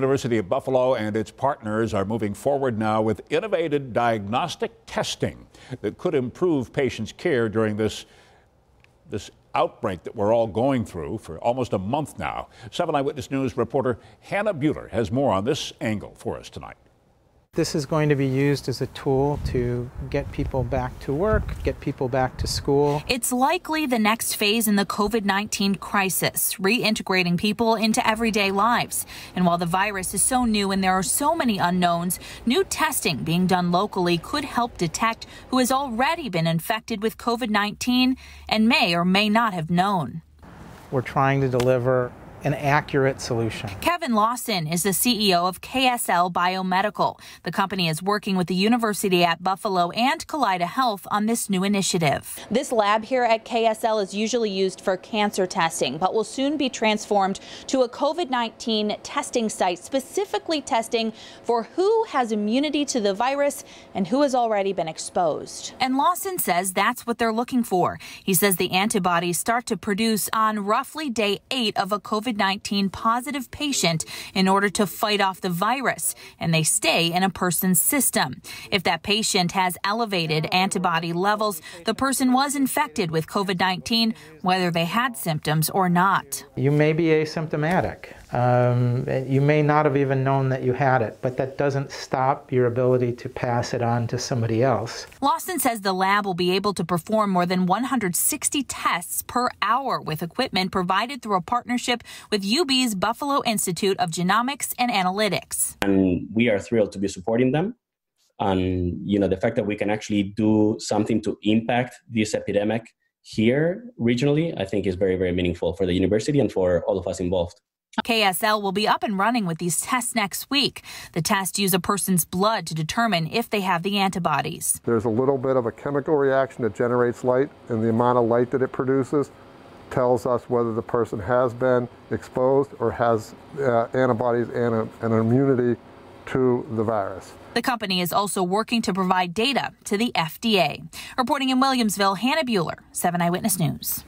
University of Buffalo and its partners are moving forward now with innovative diagnostic testing that could improve patients' care during this this outbreak that we're all going through for almost a month now. 7 Eyewitness News reporter Hannah Buehler has more on this angle for us tonight. This is going to be used as a tool to get people back to work, get people back to school. It's likely the next phase in the COVID 19 crisis, reintegrating people into everyday lives. And while the virus is so new and there are so many unknowns, new testing being done locally could help detect who has already been infected with COVID 19 and may or may not have known. We're trying to deliver an accurate solution. Kevin Lawson is the CEO of KSL Biomedical. The company is working with the University at Buffalo and Kaleida Health on this new initiative. This lab here at KSL is usually used for cancer testing, but will soon be transformed to a COVID 19 testing site, specifically testing for who has immunity to the virus and who has already been exposed. And Lawson says that's what they're looking for. He says the antibodies start to produce on roughly day eight of a COVID COVID 19 positive patient in order to fight off the virus, and they stay in a person's system. If that patient has elevated antibody levels, the person was infected with COVID 19, whether they had symptoms or not. You may be asymptomatic. Um, you may not have even known that you had it, but that doesn't stop your ability to pass it on to somebody else. Lawson says the lab will be able to perform more than 160 tests per hour with equipment provided through a partnership with UB's Buffalo Institute of Genomics and Analytics. And we are thrilled to be supporting them. And you know the fact that we can actually do something to impact this epidemic here regionally, I think is very, very meaningful for the university and for all of us involved. KSL will be up and running with these tests next week. The tests use a person's blood to determine if they have the antibodies. There's a little bit of a chemical reaction that generates light, and the amount of light that it produces tells us whether the person has been exposed or has uh, antibodies and, a, an immunity to the virus. The company is also working to provide data to the FDA. Reporting in Williamsville, Hannah Buehler, 7 Eyewitness News.